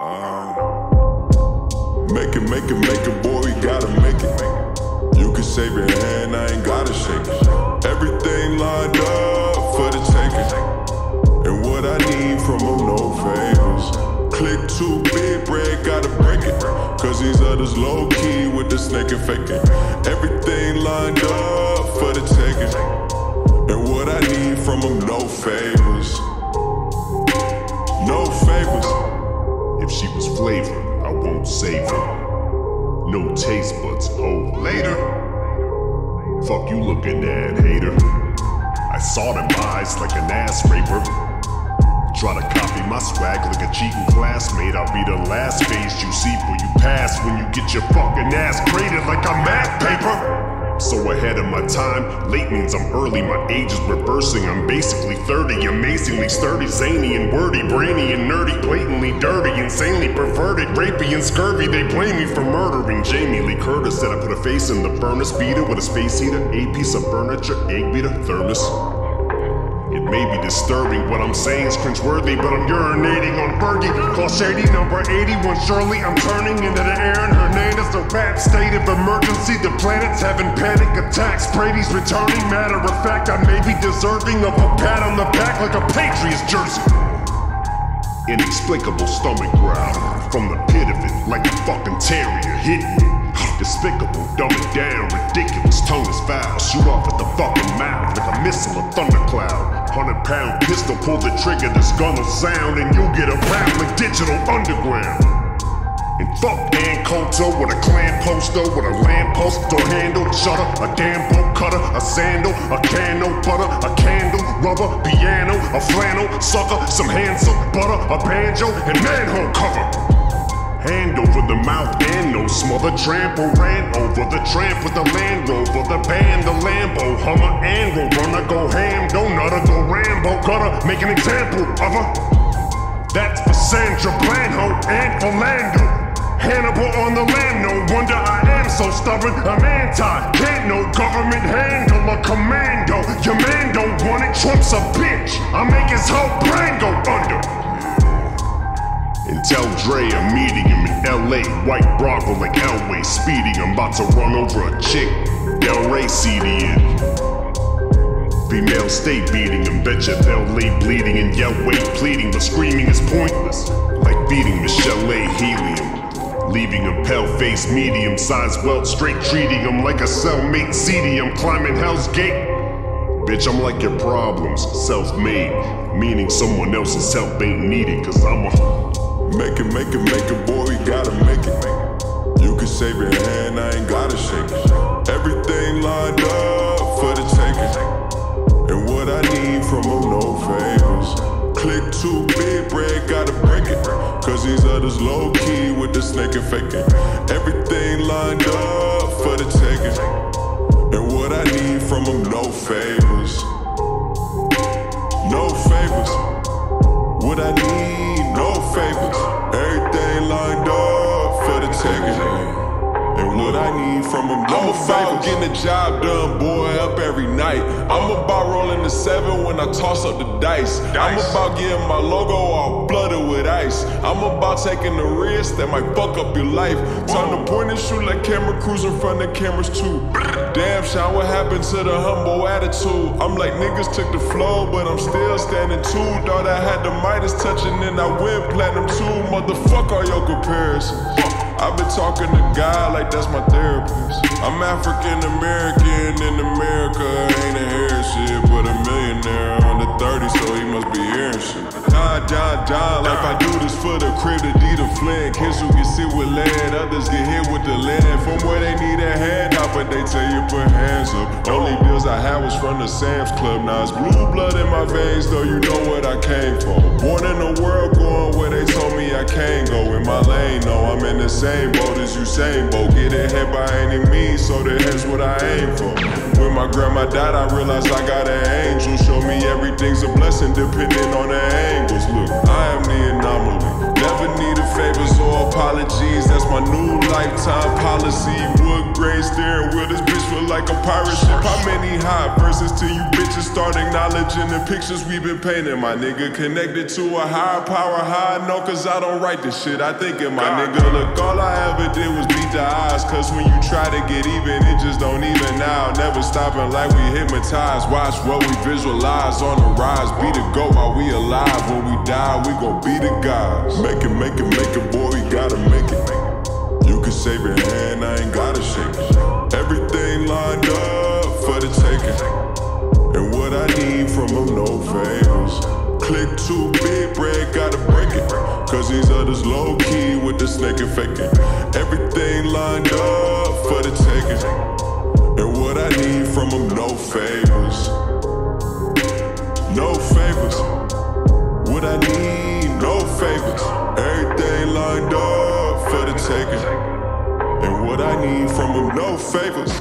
Uh, make it, make it, make it, boy, you gotta make it. You can save your hand, I ain't gotta shake it. Everything lined up for the taking. And what I need from them, no favors. Click too big, bread, gotta break it. Cause these others low key with the snake and faking. Everything lined up for the taking. And what I need from them, no favors. If she was flavored, I won't save her. No taste buds, oh, later. Fuck you looking at, hater. I saw them eyes like an ass raper. Try to copy my swag like a cheating classmate. I'll be the last face you see before you pass when you get your fucking ass graded like a math paper. So ahead of my time, late means I'm early, my age is reversing. I'm basically 30, amazingly sturdy, zany and wordy, brainy and nerdy, blatantly dirty, insanely perverted, rapey and scurvy. They blame me for murdering Jamie Lee Curtis. Said I put a face in the furnace, beater with a space heater, a piece of furniture, egg beater, thermos. It may be disturbing, what I'm saying is cringeworthy, but I'm urinating on Fergie. Call Shady number 81, surely I'm turning into the Aaron Hernandez, a rap state of emergency. The planet's having panic attacks. Brady's returning, matter of fact, I may be deserving of a pat on the back like a Patriots jersey. Inexplicable stomach growl from the pit of it, like a fucking terrier hitting me. Despicable, dumb down, ridiculous, tongue is foul. Shoot off at the fucking mouth like a missile, a thundercloud. Hundred pound pistol, pull the trigger, this gun'll sound, and you'll get a around like digital underground. And fuck Ann Coulter with a Klan poster, with a lamppost, door handle, shutter, a damn bolt cutter, a sandal, a can of butter, a candle, rubber, piano, a flannel, sucker, some hand soap, butter, a banjo, and manhole cover. Hand over the mouth and no smother trample ran over the tramp with the Land Rover, the band, the Lambo, Hummer and Roadrunner go ham, don't nutter, go Rambo, gutter, make an example of her. That's for Sandra Blanco and Orlando. Hannibal on the land, no wonder I am so stubborn. I'm anti, can't no government handle a commando. Your man don't want it, Trump's a bitch. I make his whole brain go under. And tell Dre I'm meeting LA. White Bronco like Elway, speeding. I'm about to run over a chick. Del Rey CDN. Female state beating him, betcha they'll lay bleeding and yell wait pleading, but screaming is pointless. Like beating Michelle A. Helium. Leaving a pale face, medium sized welt, straight treating him like a cellmate seedy. I'm climbing Hell's Gate. Bitch, I'm like your problems, self made. Meaning someone else's help ain't needed, cause I'm a. Make it, make it, make it, boy, you gotta make it. You can save your hand, I ain't gotta shake it. Everything lined up for the taking. And what I need from them, no favors. Click too big, bread, gotta break it. Cause these others low key with the snake and faking. Everything lined up for the taking. And what I need from them, no favors. From no I'm a about getting the job done, boy, up every night. I'm about rolling the seven when I toss up the dice. I'm about getting my logo all blooded with ice. I'm about taking the risk that might fuck up your life. Time to point and shoot like camera crews in front of cameras too. Damn, shot, what happened to the humble attitude? I'm like niggas took the flow, but I'm still standing too. Thought I had the Midas touching, and I went platinum too. Motherfuck all your comparisons. I've been talking to God like that's my therapist. I'm African American in America, ain't a hair shit, but a millionaire John, John, John, like I do this for the crib to D the Flint. Kids who get sit with land, others get hit with the land. From where they need a hand out, but they tell you put hands up. Only bills I had was from the Sam's Club. Now it's blue blood in my veins, though you know what I came for. Born in a world going where they told me I can't go in my lane. No, I'm in the same boat as Usain Bolt. Get ahead by any means, so that's what I aim for. When my grandma died, I realized I got an angel. Show me everything's a blessing depending on the angles. Look, I am the anomaly. Never needed favors or apologies. That's my new lifetime policy. Wood grain steering wheel. This bitch will like a pirate start acknowledging the pictures we've been painting? My nigga connected to a higher power, high no, cause I don't write this shit. I think it, my nigga. Look, all I ever did was beat the odds. Cause when you try to get even, it just don't even now. Never stopping like we hypnotized. Watch what we visualize on the rise. Be the go while we alive. When we die, we gon' be the guys. Make it, make it, make it, boy, you gotta make it. You can save your hand, I ain't gotta shake it. Click too big, bread, gotta break it. Cause these others low key with the snake and faking. Everything lined up for the taking. And what I need from them, no favors. No favors. What I need, no favors. Everything lined up for the taking. And what I need from them, no favors.